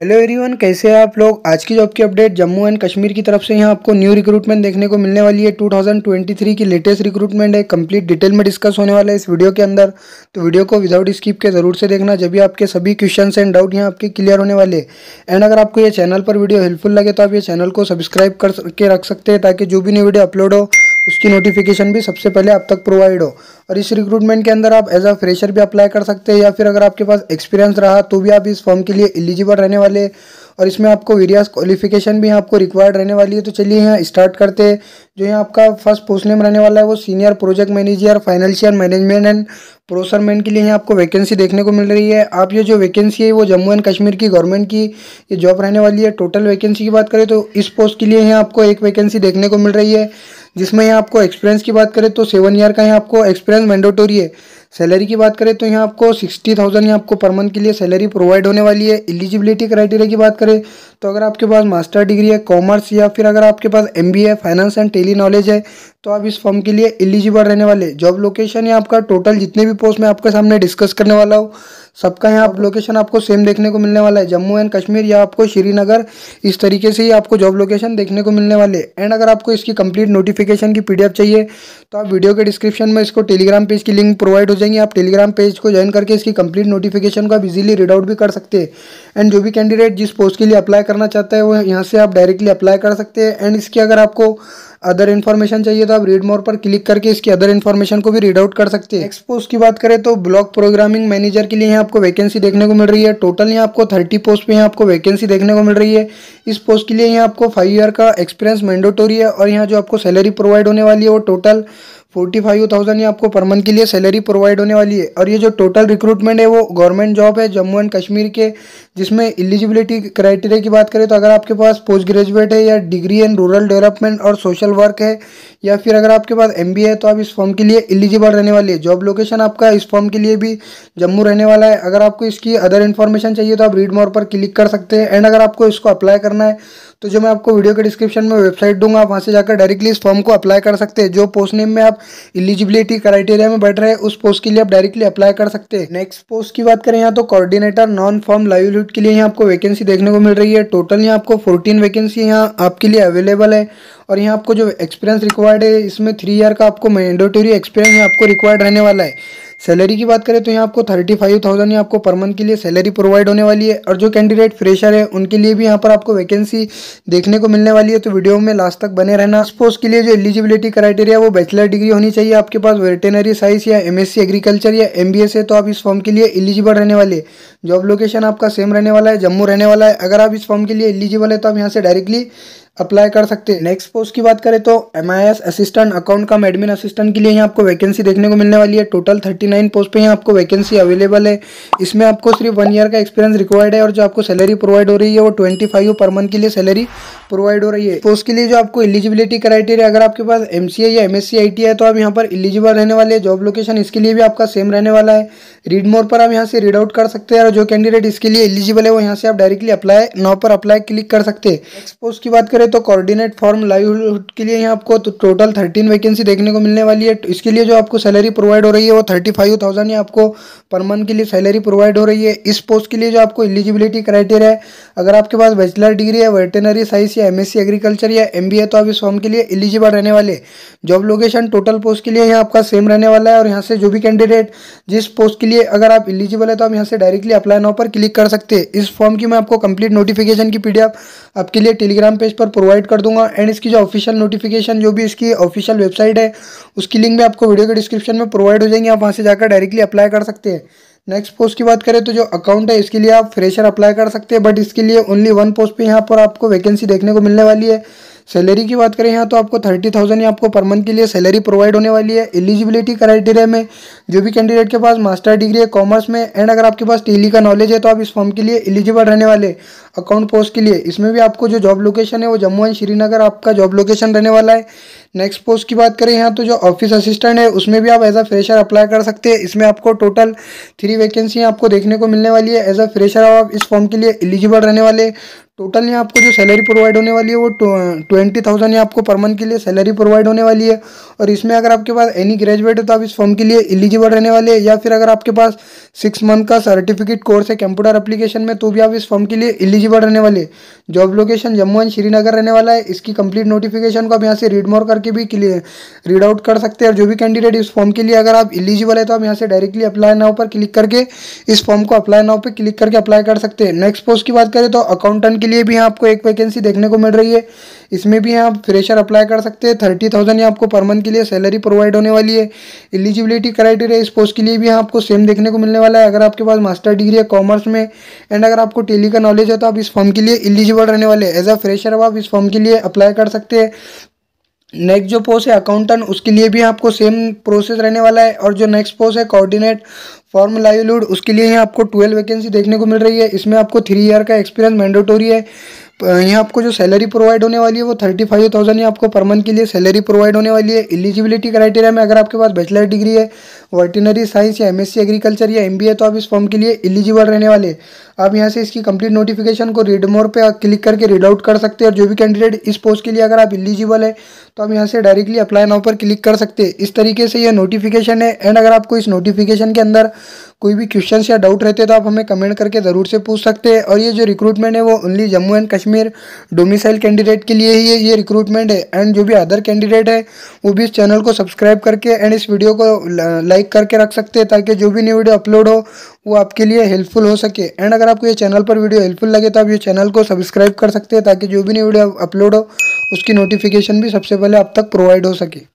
Hello everyone कैसे हैं आप लोग? आज की जॉब की अपडेट जम्मू एंड कश्मीर की तरफ़ से यहाँ आपको न्यू रिक्रूटमेंट देखने को मिलने वाली है। 2023 की लेटेस्ट रिक्रूटमेंट है। कंप्लीट डिटेल में डिस्कस होने वाला है इस वीडियो के अंदर। तो वीडियो को विदाउट स्किप के ज़रूर से देखना। जब भी आपके सभी क्वेश्चन एंड डाउट यहाँ आपके क्लियर होने वाले एंड अगर आपको ये चैनल पर वीडियो हेल्पफुल लगे तो आप ये चैनल को सब्सक्राइब करके रख सकते हैं ताकि जो भी न्यू वीडियो अपलोड हो उसकी नोटिफिकेशन भी सबसे पहले आप तक प्रोवाइड हो। और इस रिक्रूटमेंट के अंदर आप एज अ फ्रेशर भी अप्लाई कर सकते हैं या फिर अगर आपके पास एक्सपीरियंस रहा तो भी आप इस फॉर्म के लिए एलिजिबल रहने वाले और इसमें आपको वेरियस क्वालिफिकेशन भी आपको रिक्वायर्ड रहने वाली है। तो चलिए यहाँ स्टार्ट करते हैं। जो यहाँ आपका फ़र्स्ट पोस्ट नेम रहने वाला है, वो senior project manager financial management and procurement के लिए यहाँ आपको वैकेंसी देखने को मिल रही है। आप ये जो वैकेंसी है, वो जम्मू एंड कश्मीर की गवर्नमेंट की ये जॉब रहने वाली है। टोटल वैकेंसी की बात करें तो इस पोस्ट के लिए यहाँ आपको एक वैकेंसी देखने को मिल रही है, जिसमें यहाँ आपको एक्सपीरियंस की बात करें तो सेवन ईयर का यहाँ आपको एक्सपीरियंस मैंडेटोरी है। सैलरी की बात करें तो यहाँ आपको सिक्सटी थाउज़ेंड यहाँ आपको पर मंथ के लिए सैलरी प्रोवाइड होने वाली है। एलिजिबिलिटी क्राइटेरिया की बात करें तो अगर आपके पास मास्टर डिग्री है, कॉमर्स, या फिर अगर आपके पास एम बी है फाइनेंस एंड टेली नॉलेज है तो आप इस फॉर्म के लिए एलिजिबल रहने वाले जॉब लोकेशन या आपका टोटल जितने भी पोस्ट मैं आपके सामने डिस्कस करने वाला हूँ सबका यहाँ लोकेशन आपको सेम देखने को मिलने वाला है। जम्मू एंड कश्मीर या आपको श्रीनगर, इस तरीके से ही आपको जॉब लोकेशन देखने को मिलने वाले एंड अगर आपको इसकी कंप्लीट नोटिफिकेशन की पीडीएफ चाहिए तो आप वीडियो के डिस्क्रिप्शन में इसको टेलीग्राम पेज की लिंक प्रोवाइड हो जाएँगे। आप टेलीग्राम पेज को ज्वाइन करके इसकी कंप्लीट नोटिफिकेशन को आप इजीली रीड आउट भी कर सकते हैं। एंड जो भी कैंडिडेट जिस पोस्ट के लिए अप्लाई करना चाहता है, वो यहाँ से आप डायरेक्टली अप्लाई कर सकते हैं। एंड इसकी अगर आपको अदर इन्फॉर्मेशन चाहिए तो आप रीड मोर पर क्लिक करके इसकी अदर इन्फॉर्मेशन को भी रीड आउट कर सकते हैं। पोस्ट की बात करें तो ब्लॉक प्रोग्रामिंग मैनेजर के लिए यहाँ आपको वैकेंसी देखने को मिल रही है। टोटल यहाँ आपको थर्टी पोस्ट पे यहाँ आपको वैकेंसी देखने को मिल रही है। इस पोस्ट के लिए यहाँ आपको फाइव ईयर का एक्सपीरियंस मैंडेटोरी है और यहाँ जो आपको सैलरी प्रोवाइड होने वाली है वो टोटल फोर्टी फाइव थाउज़ेंड ही आपको पर मंथ के लिए सैलरी प्रोवाइड होने वाली है। और ये जो टोटल रिक्रूटमेंट है, वो गवर्नमेंट जॉब है जम्मू एंड कश्मीर के, जिसमें एलिजिबिलिटी क्राइटेरिया की बात करें तो अगर आपके पास पोस्ट ग्रेजुएट है या डिग्री इन रूरल डेवलपमेंट और सोशल वर्क है, या फिर अगर आपके पास एम है तो आप इस फॉर्म के लिए एलिजिबल रहने वाले हैं। जॉब लोकेशन आपका इस फॉर्म के लिए भी जम्मू रहने वाला है। अगर आपको इसकी अदर इन्फॉर्मेशन चाहिए तो आप रीड मोर पर क्लिक कर सकते हैं। एंड अगर आपको इसको अप्लाई करना है तो जो मैं आपको वीडियो के डिस्क्रिप्शन में वेबसाइट दूँगा आप वहाँ से जाकर डायरेक्टली इस फॉर्म को अप्लाई कर सकते हैं। जो पोस्ट नेम में आप एलिजिबिलिटी क्राइटेरिया में बैठ रहे हैं, उस पोस्ट के लिए आप डायरेक्टली अप्लाई कर सकते हैं। नेक्स्ट पोस्ट की बात करें, यहाँ तो कोऑर्डिनेटर नॉन फॉर्म लाइवलीहुड के लिए यहाँ आपको वैकेंसी देखने को मिल रही है। टोटल यहाँ आपको फोर्टीन वैकेंसी यहाँ आपके लिए अवेलेबल है। और यहाँ आपको जो एक्सपीरियंस रिक्वायर्ड है, इसमें थ्री ईयर का आपको मैंडेटरी एक्सपीरियंस आपको रिक्वायर्ड रहने वाला है। सैलरी की बात करें तो यहाँ आपको थर्टी फाइव थाउज़ेंड ही आपको पर मंथ के लिए सैलरी प्रोवाइड होने वाली है। और जो कैंडिडेट फ्रेशर है, उनके लिए भी यहाँ पर आपको वैकेंसी देखने को मिलने वाली है। तो वीडियो में लास्ट तक बने रहना। पोस्ट के लिए जो एलिजिबिलिटी क्राइटेरिया वो बैचलर डिग्री होनी चाहिए आपके पास। वेटेनरी साइंस या एमएससी एग्रीकल्चर या एमबीएस है तो आप इस फॉर्म के लिए एलिजिबल रहने वाले जॉब लोकेशन आपका सेम रहने वाला है, जम्मू रहने वाला है। अगर आप इस फॉर्म के लिए एलिजिबल है तो आप यहाँ से डायरेक्टली अप्लाई कर सकते हैं। नेक्स्ट पोस्ट की बात करें तो M I S assistant account का एडमिन असिस्टेंट के लिए यहाँ आपको वैकेंसी देखने को मिलने वाली है। टोटल थर्टी नाइन पोस्ट पे यहाँ आपको वैकेंसी अवेलेबल है। इसमें आपको सिर्फ़ वन ईयर का एक्सपीरियंस रिक्वायर्ड है और जो आपको सैलरी प्रोवाइड हो रही है वो ट्वेंटी फाइव पर मंथ के लिए सैलरी प्रोवाइड हो रही है। पोस्ट के लिए जो आपको एलिजिबिलिटी क्राइटेरिया अगर आपके पास एम या एम एस है तो आप यहाँ पर एलिजिबल रहने वाले जॉब लोकेशन इसके लिए भी आपका सेम रहने वाला है। रीड मोर पर आप यहाँ से रीड आउट कर सकते हैं और जो कैंडिडेट इसके लिए एलिजिबल है वो यहाँ से आप डायरेक्टली अप्लाई नाव पर अप्लाई क्लिक कर सकते हैं। पोस्ट की बात करें तो कोऑर्डिनेट फॉर्म लाइवलीहुड के लिए यहाँ आपको तो टोटल थर्टीन वैकेंसी देखने को मिलने वाली है। इसके लिए जो आपको सैलरी प्रोवाइड हो रही है वो थर्टी फाइव थाउज़ेंड आपको पर मंथ के लिए सैलरी प्रोवाइड हो रही है। इस पोस्ट के लिए जो आपको एलिजिबिलिटी क्राइटेरिया है, अगर आपके पास बैचलर डिग्री है वेटनरी साइंस या एमएससी एग्रीकल्चर या एमबीए तो आप इस फॉर्म के लिए एलिजिबल रहने वाले जॉब लोकेशन टोटल पोस्ट के लिए यहाँ आपका सेम रहने वाला है और यहाँ से जो भी कैंडिडेट जिस पोस्ट के लिए अगर आप एलिजिबल है तो आप यहाँ से डायरेक्टली अप्लाई नाउ पर क्लिक कर सकते हैं। इस फॉर्म की मैं आपको कंप्लीट नोटिफिकेशन की पीडीएफ आपके लिए टेलीग्राम पेज पर प्रोवाइड कर दूँगा। एंड इसकी जो ऑफिशियल नोटिफिकेशन जो भी इसकी ऑफिशियल वेबसाइट है, उसकी लिंक भी आपको वीडियो के डिस्क्रिप्शन में प्रोवाइड हो जाएँगे। आप वहाँ से जाकर डायरेक्टली अप्लाई कर सकते हैं। नेक्स्ट पोस्ट की बात करें तो जो अकाउंट है, इसके लिए आप फ्रेशर अप्लाई कर सकते हैं बट इसके लिए ओनली वन पोस्ट पे यहाँ पर आपको वैकेंसी देखने को मिलने वाली है। सैलरी की बात करें, यहाँ तो आपको थर्टी थाउज़ेंड आपको पर मंथ के लिए सैलरी प्रोवाइड होने वाली है, एलिजिबिलिटी क्राइटेरिया में, जो भी कैंडिडेट के पास मास्टर डिग्री है, कॉमर्स में, एंड अगर आपके पास टेली का नॉलेज है तो आप इस फॉर्म के लिए एलिजिबल रहने वाले अकाउंट पोस्ट के लिए। इसमें भी आपको जो जॉब लोकेशन है, वो जम्मू एंड श्रीनगर आपका जॉब लोकेशन रहने वाला है। नेक्स्ट पोस्ट की बात करें, यहाँ तो जो ऑफ़िस असिस्टेंट है, उसमें भी आप एज अ फ्रेशर अप्लाई कर सकते हैं। इसमें आपको टोटल थ्री वैकेंसी आपको देखने को मिलने वाली है। एज अ फ्रेशर आप इस फॉर्म के लिए एलिजिबल रहने वाले टोटल यहाँ आपको जो सैलरी प्रोवाइड होने वाली है वो ट्वेंटी थाउज़ेंड आपको पर मंथ के लिए सैलरी प्रोवाइड होने वाली है। और इसमें अगर आपके पास एनी ग्रेजुएट है तो आप इस फॉर्म के लिए एलिजिबल रहने वाले हैं, या फिर अगर आपके पास सिक्स मंथ का सर्टिफिकेट कोर्स है कंप्यूटर एप्लीकेशन में तो भी आप इस फॉर्म के लिए एलिजिबल रहने वाले job location Jammu and Srinagar रहने वाला है। इसकी कंप्लीट नोटिफिकेशन को आप यहाँ से रीड मोर करके भी क्लियर रीड आउट कर सकते हैं। और जो भी कैंडिडेट इस फॉर्म के लिए अगर आप एलिजिबल है तो आप यहाँ से डायरेक्टली अप्लाई नाव पर क्लिक करके इस फॉर्म को अप्लाई नाव पर क्लिक करके अप्लाई कर सकते हैं। नेक्स्ट पोस्ट की बात करें तो अकाउंटेंट के लिए भी आपको एक वैकेंसी देखने को मिल रही है। इसमें भी आप फ्रेशर अप्लाई कर सकते हैं। थर्टी थाउज़ेंड आपको पर मंथ के लिए सैलरी प्रोवाइड होने वाली है। एलिजिबिलिटी क्राइटेरिया इस पोस्ट के लिए भी आपको सेम देखने को मिलने वाला है। अगर आपके पास मास्टर डिग्री है कॉमर्स में एंड अगर आपको टेली का नॉलेज है तो आप इस फॉर्म के लिए एलिजिबल रहने वाले एज अ फ्रेशर आप इस फॉर्म के लिए अप्लाई कर सकते हैं। नेक्स्ट जो पोस्ट है अकाउंटेंट उसके लिए भी आपको सेम प्रोसेस रहने वाला है। और जो नेक्स्ट पोस्ट है कोऑर्डिनेट फॉर्म लाइवलीहुड उसके लिए आपको ट्वेल्व वैकेंसी देखने को मिल रही है। इसमें आपको थ्री ईयर का एक्सपीरियंस मैंडेटोरी है। यहाँ आपको जो सैलरी प्रोवाइड होने वाली है वो थर्टी फाइव थाउज़ेंड ही आपको पर मंथ के लिए सैलरी प्रोवाइड होने वाली है। एलिजिबिलिटी क्राइटेरिया में अगर आपके पास बैचलर डिग्री है वर्टिनरी साइंस या एमएससी एग्रीकल्चर या एमबीए तो आप इस फॉर्म के लिए एलिजिबल रहने वाले आप यहाँ से इसकी कंप्लीट नोटिफिकेशन को रीड मोर पे क्लिक करके रीड आउट कर सकते हैं और जो भी कैंडिडेट इस पोस्ट के लिए अगर आप एलिजिबल है तो आप यहाँ से डायरेक्टली अप्लाई नाउ पर क्लिक कर सकते हैं। इस तरीके से यह नोटिफिकेशन है। एंड अगर आपको इस नोटिफिकेशन के अंदर कोई भी क्वेश्चन या डाउट रहते तो आप हमें कमेंट करके ज़रूर से पूछ सकते हैं। और ये जो रिक्रूटमेंट है, वो only Jammu and Kashmir domicile candidate के लिए ही है। ये रिक्रूटमेंट है एंड जो भी अदर कैंडिडेट है, वो भी इस चैनल को सब्सक्राइब करके एंड इस वीडियो को लाइक करके रख सकते हैं, ताकि जो भी न्यू वीडियो अपलोड हो, वो आपके लिए हेल्पफुल हो सके। एंड अगर आपको ये चैनल पर वीडियो हेल्पफुल लगे तो आप ये चैनल को सब्सक्राइब कर सकते हैं, ताकि जो भी न्यू वीडियो अपलोड हो, उसकी नोटिफिकेशन भी सबसे पहले आप तक प्रोवाइड हो सके।